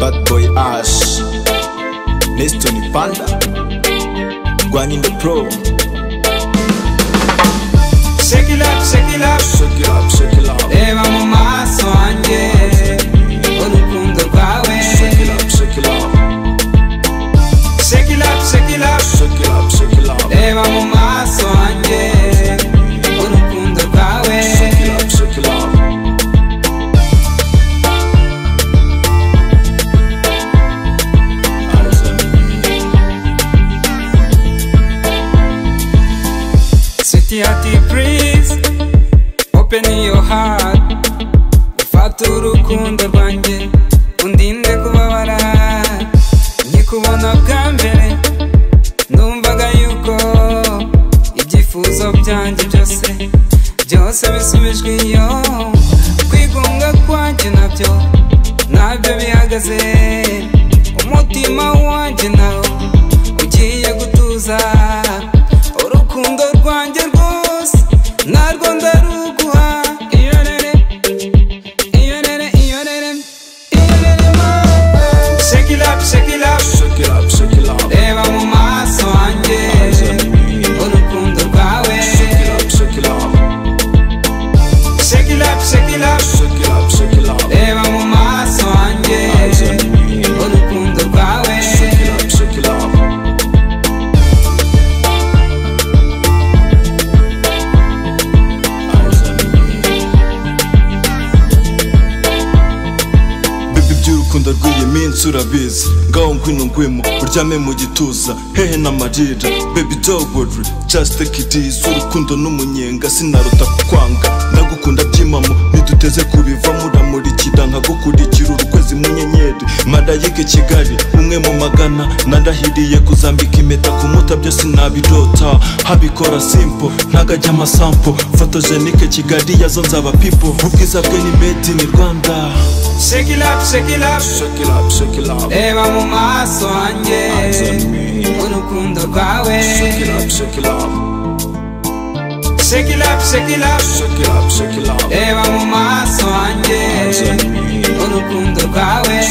Bad boy Ash Neston Panda. Gwany the pro Sweetie hearty please Open your heart. Ufate urukundo rwanjye Undinde kubabara. Nkikubona bwa mbere. Numvaga yuko Ibyifuzo byanjye byose Byose bisubijwe iyo. Kwigunga kwanjye na byo Nabyo bihagaze. Minsi urabizi. Ngaho ngwino ngwimo uryame mu gituza. Hehe n'amarira baby don't worry. Just take it easy. Urukundo n'umunyenga sinaruta kukwanga. Ndagukunda byimamo ntiduteze kubivamo uramurikira nkagukurikira. Urukwezi mu nyenyeri marayike kigali. Umwe mu magana nandahiriye kuzambika impeta ku muta byose nabidota. Habikora simple ntagajya amasampo fotogenike kigali yazo nzaba people. Ubwiza bwe ni made in rwanda. Shake it up Shake it up. Shake it up, shake it up. Reba mu maso hanjye. Urukundo rwawe. Shake it up, shake it up. Shake it up Shake it up. Shake it up, shake it up. Reba mu maso hanjye. Urukundo rwawe